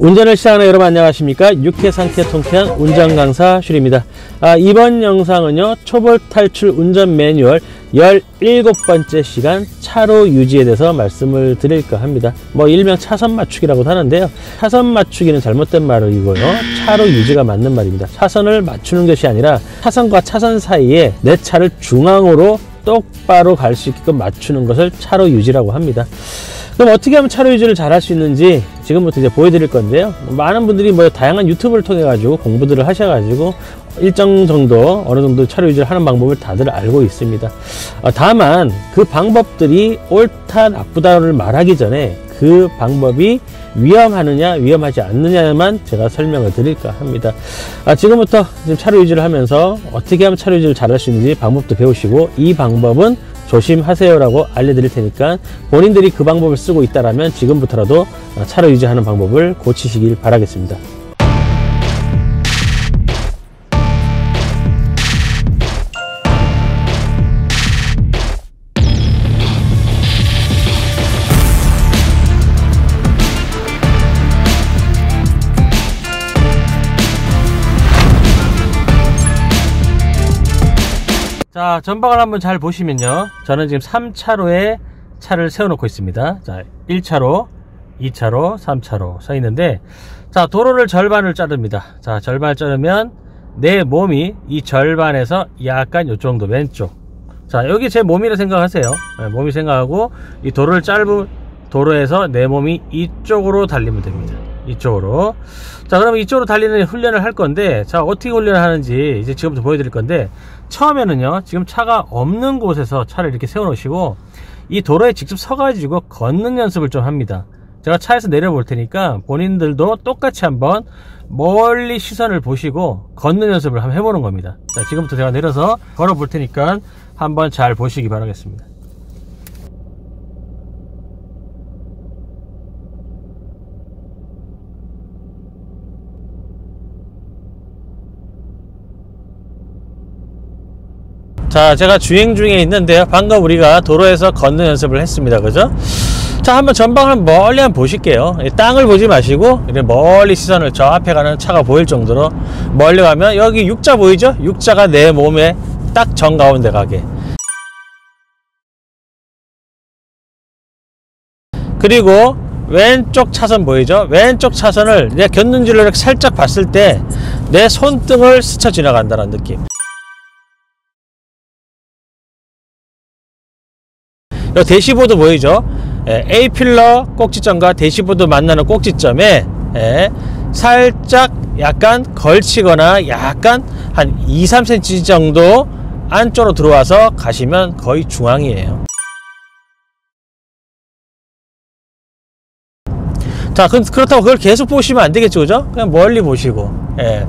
운전을 시작하는 여러분 안녕하십니까? 유쾌 상쾌 통쾌한 운전 강사 슈리입니다. 아, 이번 영상은요 초벌 탈출 운전 매뉴얼 17번째 시간 차로 유지에 대해서 말씀을 드릴까 합니다. 뭐 일명 차선 맞추기라고도 하는데요. 차선 맞추기는 잘못된 말이고요. 차로 유지가 맞는 말입니다. 차선을 맞추는 것이 아니라 차선과 차선 사이에 내 차를 중앙으로 똑바로 갈 수 있게끔 맞추는 것을 차로 유지라고 합니다 그럼 어떻게 하면 차로 유지를 잘 할 수 있는지 지금부터 이제 보여드릴 건데요. 많은 분들이 뭐 다양한 유튜브를 통해 가지고 공부들을 하셔가지고 일정 정도 어느 정도 차로 유지를 하는 방법을 다들 알고 있습니다. 어, 다만 그 방법들이 옳다 나쁘다를 말하기 전에 그 방법이 위험하느냐 위험하지 않느냐만 제가 설명을 드릴까 합니다. 아, 지금부터 지금 차로 유지를 하면서 어떻게 하면 차로 유지를 잘할 수 있는지 방법도 배우시고 이 방법은 조심하세요라고 알려드릴 테니까 본인들이 그 방법을 쓰고 있다라면 지금부터라도 차로 유지하는 방법을 고치시길 바라겠습니다. 자, 전방을 한번 잘 보시면요. 저는 지금 3차로에 차를 세워놓고 있습니다. 자, 1차로, 2차로, 3차로 서 있는데, 자, 도로를 절반을 자릅니다. 자, 절반을 자르면 내 몸이 이 절반에서 약간 요 정도 왼쪽. 자, 여기 제 몸이라 생각하세요. 네, 몸이 생각하고 이 도로를 짧은 도로에서 내 몸이 이쪽으로 달리면 됩니다. 이쪽으로. 자, 그러면 이쪽으로 달리는 훈련을 할 건데, 자, 어떻게 훈련을 하는지 이제 지금부터 보여드릴 건데, 처음에는요, 지금 차가 없는 곳에서 차를 이렇게 세워 놓으시고, 이 도로에 직접 서가지고 걷는 연습을 좀 합니다. 제가 차에서 내려 볼 테니까 본인들도 똑같이 한번 멀리 시선을 보시고 걷는 연습을 한번 해보는 겁니다. 자, 지금부터 제가 내려서 걸어 볼 테니까 한번 잘 보시기 바라겠습니다. 자 제가 주행 중에 있는데요. 방금 우리가 도로에서 걷는 연습을 했습니다. 그죠? 자 한번 전방을 멀리 한번 보실게요. 땅을 보지 마시고 이렇게 멀리 시선을 저 앞에 가는 차가 보일 정도로 멀리 가면 여기 육자 보이죠? 육자가 내 몸에 딱 정가운데 가게. 그리고 왼쪽 차선 보이죠? 왼쪽 차선을 내 곁눈질로 이렇게 살짝 봤을 때 내 손등을 스쳐 지나간다는 느낌 대시보드 보이죠? 예, A필러 꼭지점과 대시보드 만나는 꼭지점에 예, 살짝 약간 걸치거나 약간 한 2, 3cm 정도 안쪽으로 들어와서 가시면 거의 중앙이에요. 자, 그렇다고 그걸 계속 보시면 안 되겠죠, 그죠? 그냥 멀리 보시고. 예.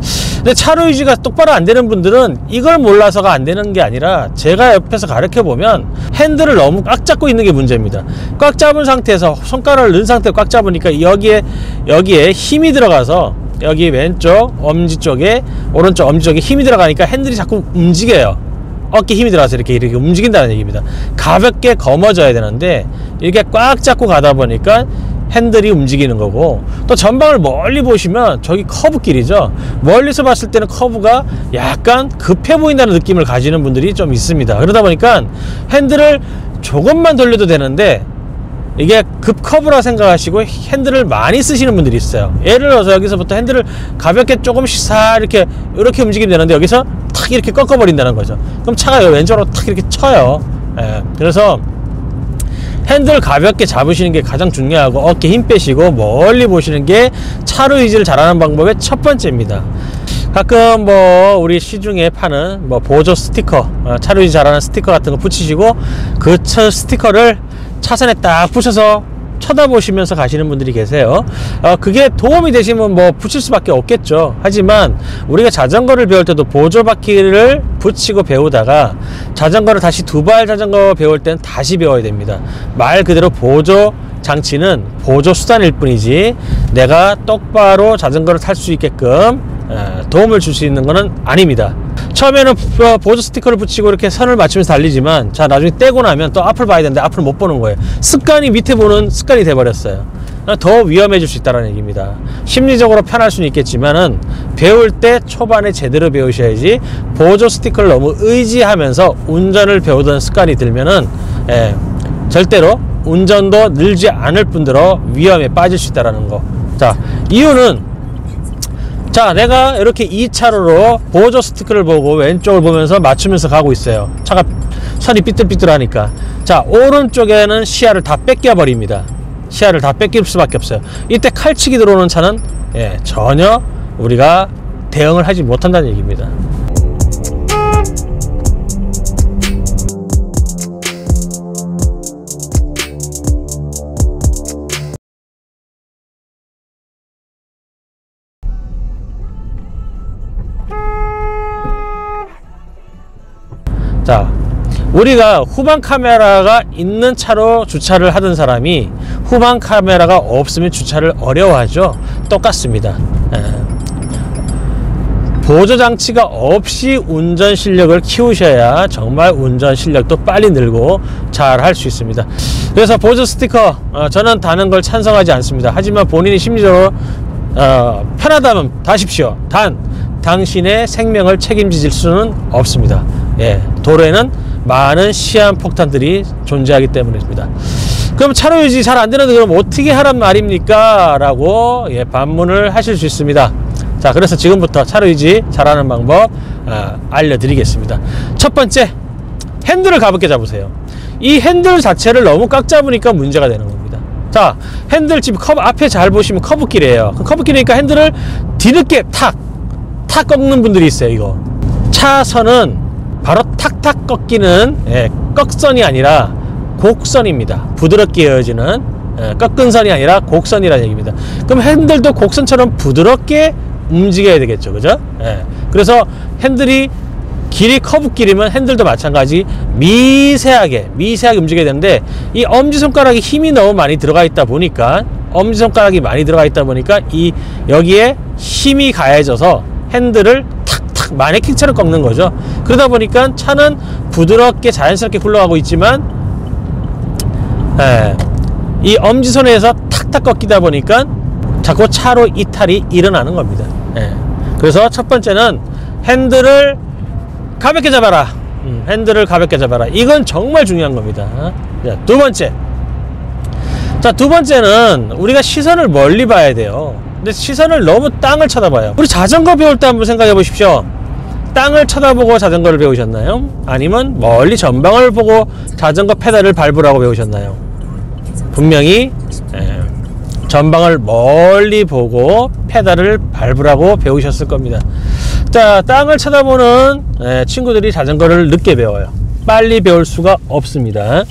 근데 차로 유지가 똑바로 안 되는 분들은 이걸 몰라서가 안 되는 게 아니라 제가 옆에서 가르쳐 보면 핸들을 너무 꽉 잡고 있는 게 문제입니다. 꽉 잡은 상태에서 손가락을 넣은 상태로 꽉 잡으니까 여기에 여기에 힘이 들어가서 여기 왼쪽 엄지 쪽에 오른쪽 엄지 쪽에 힘이 들어가니까 핸들이 자꾸 움직여요. 어깨 힘이 들어가서 이렇게 이렇게 움직인다는 얘기입니다. 가볍게 거머져야 되는데 이렇게 꽉 잡고 가다 보니까 핸들이 움직이는 거고 또 전방을 멀리 보시면 저기 커브 길이죠. 멀리서 봤을 때는 커브가 약간 급해 보인다는 느낌을 가지는 분들이 좀 있습니다. 그러다 보니까 핸들을 조금만 돌려도 되는데 이게 급커브라 생각하시고 핸들을 많이 쓰시는 분들이 있어요. 예를 들어서 여기서부터 핸들을 가볍게 조금씩 사 이렇게 이렇게 움직이면 되는데 여기서 탁 이렇게 꺾어 버린다는 거죠. 그럼 차가 왼쪽으로 탁 이렇게 쳐요. 예, 그래서 핸들 가볍게 잡으시는 게 가장 중요하고 어깨 힘 빼시고 멀리 보시는 게 차로 유지를 잘하는 방법의 첫 번째입니다. 가끔 뭐 우리 시중에 파는 뭐 보조 스티커 어, 차로 유지 잘하는 스티커 같은 거 붙이시고 그 스티커를 차선에 딱 붙여서 쳐다보시면서 가시는 분들이 계세요. 어, 그게 도움이 되시면 뭐 붙일 수밖에 없겠죠. 하지만 우리가 자전거를 배울 때도 보조 바퀴를 붙이고 배우다가 자전거를 다시 두발 자전거 배울 땐 다시 배워야 됩니다. 말 그대로 보조 장치는 보조 수단일 뿐이지 내가 똑바로 자전거를 탈 수 있게끔 어, 도움을 줄 수 있는 것은 아닙니다 처음에는 보조 스티커를 붙이고 이렇게 선을 맞추면서 달리지만 자 나중에 떼고 나면 또 앞을 봐야 되는데 앞을 못 보는 거예요 습관이 밑에 보는 습관이 돼버렸어요 더 위험해질 수 있다는 얘기입니다. 심리적으로 편할 수는 있겠지만은 배울 때 초반에 제대로 배우셔야지 보조 스티커를 너무 의지하면서 운전을 배우던 습관이 들면은 예, 절대로 운전도 늘지 않을 뿐더러 위험에 빠질 수 있다는 거. 자, 이유는 자, 내가 이렇게 2차로로 보조 스티커를 보고 왼쪽을 보면서 맞추면서 가고 있어요. 차가 선이 삐뚤삐뚤하니까. 자, 오른쪽에는 시야를 다 뺏겨 버립니다. 시야를 다 뺏길 수밖에 없어요. 이때 칼치기 들어오는 차는 예, 전혀 우리가 대응을 하지 못한다는 얘기입니다. 자, 우리가 후방 카메라가 있는 차로 주차를 하던 사람이 후방 카메라가 없으면 주차를 어려워하죠. 똑같습니다. 예. 보조 장치가 없이 운전 실력을 키우셔야 정말 운전 실력도 빨리 늘고 잘 할 수 있습니다. 그래서 보조 스티커 어, 저는 다는 걸 찬성하지 않습니다. 하지만 본인이 심리적으로 어, 편하다면 다십시오. 단 당신의 생명을 책임질 수는 없습니다. 예, 도로에는 많은 시한 폭탄들이 존재하기 때문입니다. 그럼 차로 유지 잘 안 되는데 그럼 어떻게 하란 말입니까? 라고 예, 반문을 하실 수 있습니다. 자, 그래서 지금부터 차로 유지 잘하는 방법 어, 알려드리겠습니다. 첫 번째, 핸들을 가볍게 잡으세요. 이 핸들 자체를 너무 꽉 잡으니까 문제가 되는 겁니다. 자, 핸들 지금 커브 앞에 잘 보시면 커브길이에요. 그 커브길이니까 핸들을 뒤늦게 탁, 탁 꺾는 분들이 있어요. 이거 차선은 바로 탁탁 꺾이는 예, 꺾선이 아니라 곡선입니다. 부드럽게 이어지는 예, 꺾은 선이 아니라 곡선이라는 얘기입니다. 그럼 핸들도 곡선처럼 부드럽게 움직여야 되겠죠, 그죠? 예, 그래서 핸들이 길이 커브길이면 핸들도 마찬가지 미세하게 미세하게 움직여야 되는데 이 엄지손가락에 힘이 너무 많이 들어가 있다 보니까 엄지손가락이 많이 들어가 있다 보니까 이 여기에 힘이 가해져서 핸들을 탁탁 마네킹처럼 꺾는 거죠 그러다 보니까 차는 부드럽게 자연스럽게 굴러가고 있지만 예, 이 엄지손에서 탁탁 꺾이다 보니까 자꾸 차로 이탈이 일어나는 겁니다 예, 그래서 첫 번째는 핸들을 가볍게 잡아라. 음, 핸들을 가볍게 잡아라. 이건 정말 중요한 겁니다. 자, 두 번째. 자, 두 번째는 우리가 시선을 멀리 봐야 돼요. 근데 시선을 너무 땅을 쳐다봐요. 우리 자전거 배울 때 한번 생각해 보십시오. 땅을 쳐다보고 자전거를 배우셨나요? 아니면 멀리 전방을 보고 자전거 페달을 밟으라고 배우셨나요? 분명히 예, 전방을 멀리 보고 페달을 밟으라고 배우셨을 겁니다. 자, 땅을 쳐다보는 예, 친구들이 자전거를 늦게 배워요. 빨리 배울 수가 없습니다.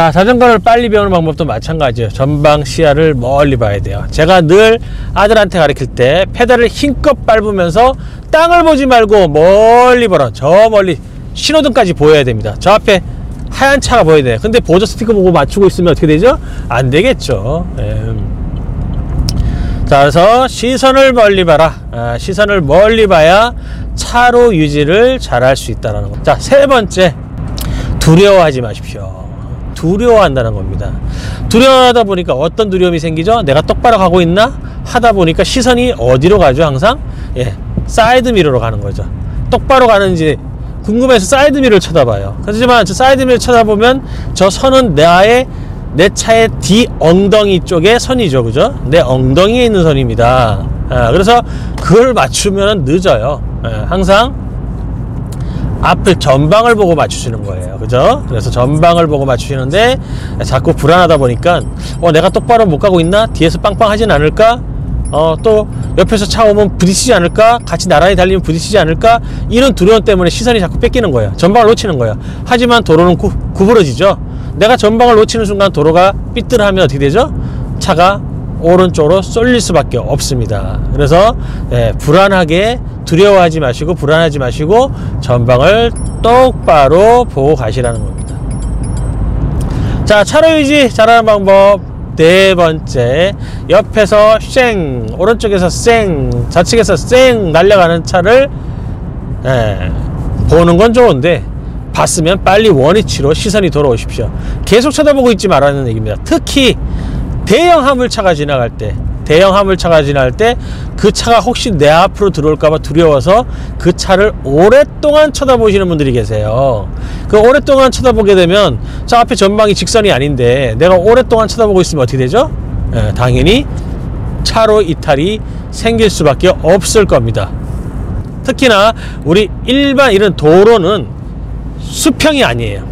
자, 자전거를 빨리 배우는 방법도 마찬가지예요. 전방 시야를 멀리 봐야 돼요. 제가 늘 아들한테 가르칠 때 페달을 힘껏 밟으면서 땅을 보지 말고 멀리 보라. 저 멀리 신호등까지 보여야 됩니다. 저 앞에 하얀 차가 보여야 돼요. 근데 보조 스티커 보고 맞추고 있으면 어떻게 되죠? 안 되겠죠. 예. 자, 그래서 시선을 멀리 봐라. 아, 시선을 멀리 봐야 차로 유지를 잘 할 수 있다는 거. 자, 세 번째. 두려워하지 마십시오. 두려워한다는 겁니다. 두려워하다 보니까 어떤 두려움이 생기죠? 내가 똑바로 가고 있나? 하다 보니까 시선이 어디로 가죠? 항상? 예, 사이드 미러로 가는 거죠. 똑바로 가는지 궁금해서 사이드 미러를 쳐다봐요. 하지만 저 사이드 미러를 쳐다보면 저 선은 나의 내 차의 뒤 엉덩이 쪽에 선이죠. 그죠? 내 엉덩이에 있는 선입니다. 아, 그래서 그걸 맞추면 늦어요. 아, 항상 앞을 전방을 보고 맞추시는 거예요. 그죠? 그래서 전방을 보고 맞추시는데 자꾸 불안하다 보니까 어, 내가 똑바로 못 가고 있나? 뒤에서 빵빵하진 않을까? 어, 또 옆에서 차 오면 부딪히지 않을까? 같이 나란히 달리면 부딪히지 않을까? 이런 두려움 때문에 시선이 자꾸 뺏기는 거예요. 전방을 놓치는 거예요. 하지만 도로는 구, 구부러지죠? 내가 전방을 놓치는 순간 도로가 삐뚤하면 어떻게 되죠? 차가 오른쪽으로 쏠릴 수밖에 없습니다. 그래서 예, 불안하게 두려워하지 마시고 불안하지 마시고 전방을 똑바로 보고 가시라는 겁니다. 자, 차로 유지 잘하는 방법 네 번째 옆에서 쌩 오른쪽에서 쌩 좌측에서 쌩 날려가는 차를 예, 보는 건 좋은데 봤으면 빨리 원위치로 시선이 돌아오십시오. 계속 쳐다보고 있지 말라는 얘기입니다. 특히 대형 화물차가 지나갈 때 대형 화물차가 지나갈 때그 차가 혹시 내 앞으로 들어올까봐 두려워서 그 차를 오랫동안 쳐다보시는 분들이 계세요. 그 오랫동안 쳐다보게 되면 저 앞에 전방이 직선이 아닌데 내가 오랫동안 쳐다보고 있으면 어떻게 되죠? 예, 당연히 차로 이탈이 생길 수밖에 없을 겁니다. 특히나 우리 일반 이런 도로는 수평이 아니에요.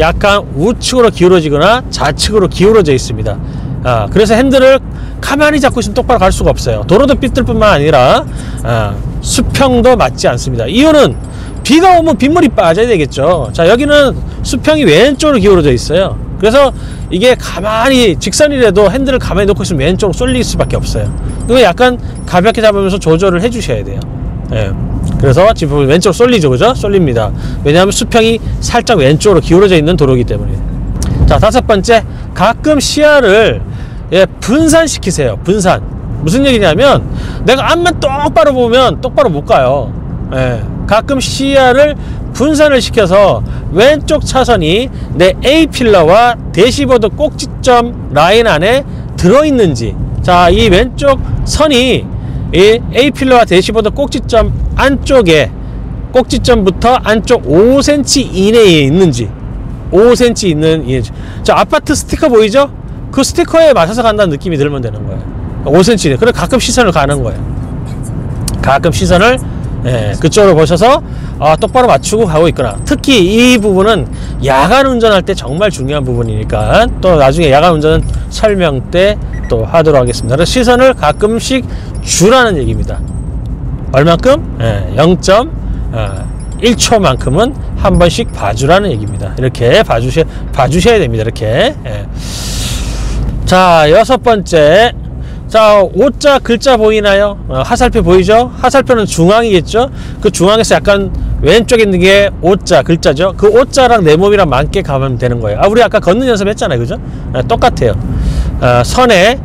약간 우측으로 기울어지거나 좌측으로 기울어져 있습니다. 아, 그래서 핸들을 가만히 잡고 있으면 똑바로 갈 수가 없어요. 도로도 삐뚤 뿐만 아니라 아, 수평도 맞지 않습니다. 이유는 비가 오면 빗물이 빠져야 되겠죠. 자 여기는 수평이 왼쪽으로 기울어져 있어요. 그래서 이게 가만히 직선이라도 핸들을 가만히 놓고 있으면 왼쪽으로 쏠릴 수밖에 없어요. 이거 약간 가볍게 잡으면서 조절을 해 주셔야 돼요. 예. 그래서 지금 왼쪽 쏠리죠, 그죠? 쏠립니다. 왜냐하면 수평이 살짝 왼쪽으로 기울어져 있는 도로이기 때문에. 자, 다섯 번째, 가끔 시야를 예, 분산시키세요. 분산. 무슨 얘기냐면 내가 앞만 똑바로 보면 똑바로 못 가요. 예, 가끔 시야를 분산을 시켜서 왼쪽 차선이 내 A 필러와 대시보드 꼭지점 라인 안에 들어있는지 자, 이 왼쪽 선이 이 A 필러와 대시보드 꼭지점 안쪽에 꼭지점부터 안쪽 5cm 이내에 있는지 5cm 있는 이- 저 아파트 스티커 보이죠? 그 스티커에 맞춰서 간다는 느낌이 들면 되는 거예요. 5cm. 그래 가끔 시선을 가는 거예요. 가끔 시선을 예, 그쪽으로 보셔서 아, 똑바로 맞추고 가고 있거나 특히 이 부분은 야간 운전할 때 정말 중요한 부분이니까 또 나중에 야간 운전은 설명 때 또 하도록 하겠습니다. 그래서 시선을 가끔씩 주라는 얘기입니다. 얼만큼? 예, 0.1초만큼은 한 번씩 봐주라는 얘기입니다. 이렇게 봐주셔, 봐주셔야 됩니다. 이렇게. 예. 자, 여섯 번째. 자, 오자 글자 보이나요? 어, 하살표 보이죠? 하살표는 중앙이겠죠? 그 중앙에서 약간 왼쪽에 있는 게 오자 글자죠? 그 오자랑 내 몸이랑 맞게 가면 되는 거예요. 아, 우리 아까 걷는 연습 했잖아요. 그죠? 아, 똑같아요. 어, 선에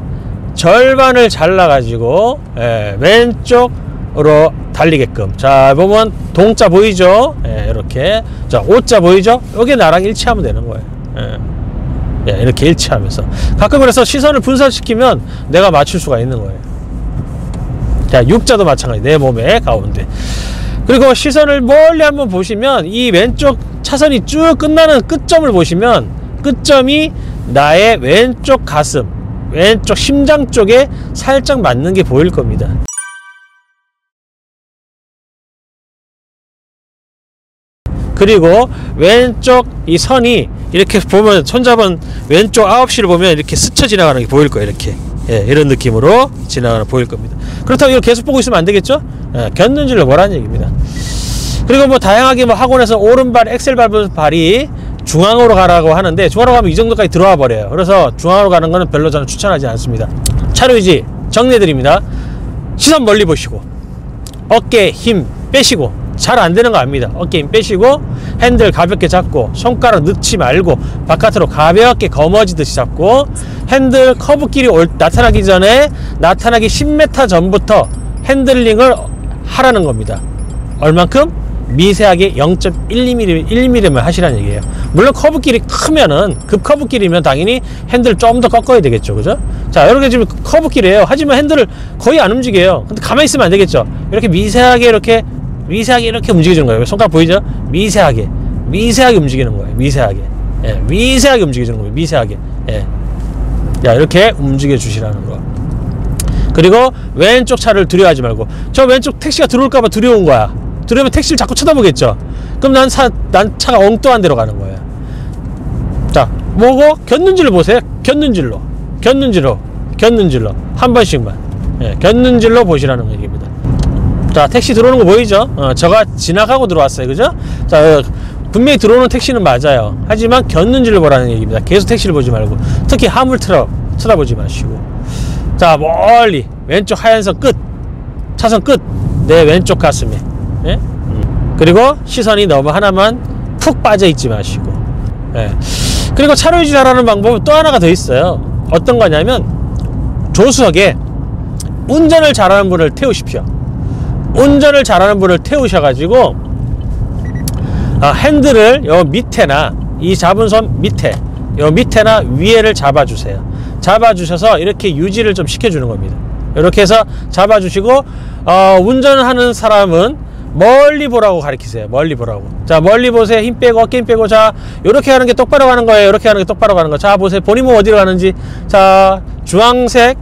절반을 잘라가지고, 예, 왼쪽 으로 달리게끔. 자, 보면 동자 보이죠? 예, 이렇게. 자, 오자 보이죠? 여기 나랑 일치하면 되는 거예요. 예. 예, 이렇게 일치하면서 가끔 그래서 시선을 분산시키면 내가 맞출 수가 있는 거예요. 자, 육자도 마찬가지 내 몸의 가운데. 그리고 시선을 멀리 한번 보시면 이 왼쪽 차선이 쭉 끝나는 끝점을 보시면 끝점이 나의 왼쪽 가슴, 왼쪽 심장 쪽에 살짝 맞는 게 보일 겁니다. 그리고 왼쪽 이 선이 이렇게 보면 손잡은 왼쪽 9시를 보면 이렇게 스쳐 지나가는 게 보일 거예요 이렇게. 예, 이런 느낌으로 지나가는 보일 겁니다. 그렇다고 이걸 계속 보고 있으면 안 되겠죠? 예, 겼는지를 뭐라는 얘기입니다. 그리고 뭐 다양하게 뭐 학원에서 오른발 엑셀 밟은 발이 중앙으로 가라고 하는데 중앙으로 가면 이 정도까지 들어와 버려요. 그래서 중앙으로 가는 거는 별로 저는 추천하지 않습니다. 차로 유지 정리해 드립니다. 시선 멀리 보시고 어깨 힘 빼시고 잘 안 되는 거 압니다. 어깨 힘 빼시고 핸들 가볍게 잡고 손가락 넣지 말고 바깥으로 가볍게 거머쥐듯이 잡고 핸들 커브길이 올, 나타나기 전에 나타나기 10m 전부터 핸들링을 하라는 겁니다. 얼만큼? 미세하게 0.12mm, 1mm만 하시라는 얘기예요. 물론 커브길이 크면은 급 커브길이면 당연히 핸들을 좀더 꺾어야 되겠죠, 그죠? 자, 이렇게 지금 커브길이에요. 하지만 핸들을 거의 안 움직여요. 근데 가만히 있으면 안 되겠죠. 이렇게 미세하게 이렇게 미세하게 이렇게 움직여주는 거예요. 손가락 보이죠? 미세하게, 미세하게 움직이는 거예요. 미세하게, 예, 미세하게 움직여주는 거예요. 미세하게, 예. 자, 이렇게 움직여 주시라는 거. 그리고 왼쪽 차를 두려워하지 말고 저 왼쪽 택시가 들어올까봐 두려운 거야. 두려우면 택시를 자꾸 쳐다보겠죠. 그럼 난, 사, 난 차가 엉뚱한 데로 가는 거예요. 자, 뭐고? 곁눈질을 보세요. 곁눈질로. 곁눈질로. 곁눈질로. 한 번씩만. 예, 곁눈질로 보시라는 얘기입니다. 자, 택시 들어오는 거 보이죠? 어, 저가 지나가고 들어왔어요. 그죠? 자, 어, 분명히 들어오는 택시는 맞아요. 하지만 곁눈질을 보라는 얘기입니다. 계속 택시를 보지 말고. 특히 화물 트럭 쳐다보지 마시고. 자, 멀리. 왼쪽 하얀선 끝. 차선 끝. 내 왼쪽 가슴에. 예? 음. 그리고 시선이 너무 하나만 푹 빠져 있지 마시고. 예. 그리고 차로 유지하라는 방법은 또 하나가 더 있어요. 어떤 거냐면 조수석에 운전을 잘하는 분을 태우십시오. 운전을 잘하는 분을 태우셔가지고 아, 핸들을 요 밑에나 이 잡은 손 밑에 요 밑에나 위에를 잡아주세요. 잡아주셔서 이렇게 유지를 좀 시켜주는 겁니다. 이렇게 해서 잡아주시고 어, 운전하는 사람은 멀리 보라고 가르치세요. 멀리 보라고. 자, 멀리 보세요. 힘 빼고 어깨 힘 빼고 자, 이렇게 하는 게 똑바로 가는 거예요. 이렇게 하는 게 똑바로 가는 거. 자, 보세요. 본인 몸 어디로 가는지. 자, 주황색,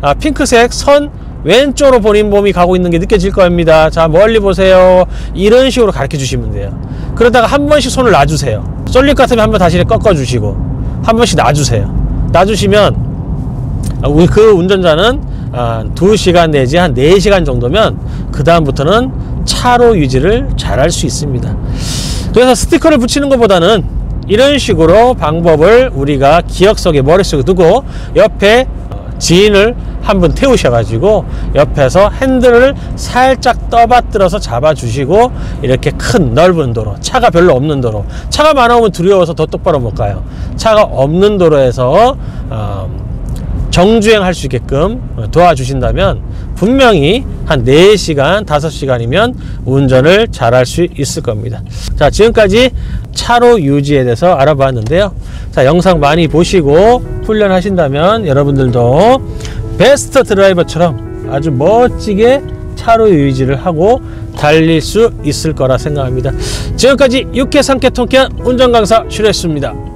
아, 핑크색 선 왼쪽으로 본인 몸이 가고 있는 게 느껴질 겁니다. 자, 멀리 보세요. 이런 식으로 가르쳐 주시면 돼요. 그러다가 한 번씩 손을 놔주세요. 쏠릴 것 같으면 한 번 다시 꺾어 주시고 한 번씩 놔주세요. 놔주시면 아, 그 운전자는 아, 2시간 내지 한 4시간 정도면 그 다음부터는 차로 유지를 잘할 수 있습니다. 그래서 스티커를 붙이는 것보다는 이런 식으로 방법을 우리가 기억 속에 머릿속에 두고 옆에 어, 지인을 한 분 태우셔가지고 옆에서 핸들을 살짝 떠받들어서 잡아주시고 이렇게 큰 넓은 도로 차가 별로 없는 도로 차가 많아 오면 두려워서 더 똑바로 못 가요. 차가 없는 도로에서 어, 정주행할 수 있게끔 도와주신다면 분명히 한 4시간, 5시간이면 운전을 잘할 수 있을 겁니다. 자, 지금까지 차로 유지에 대해서 알아봤는데요. 자, 영상 많이 보시고 훈련하신다면 여러분들도 베스트 드라이버처럼 아주 멋지게 차로 유지를 하고 달릴 수 있을 거라 생각합니다. 지금까지 6회 3회 통쾌한 운전 강사 슈레스입니다.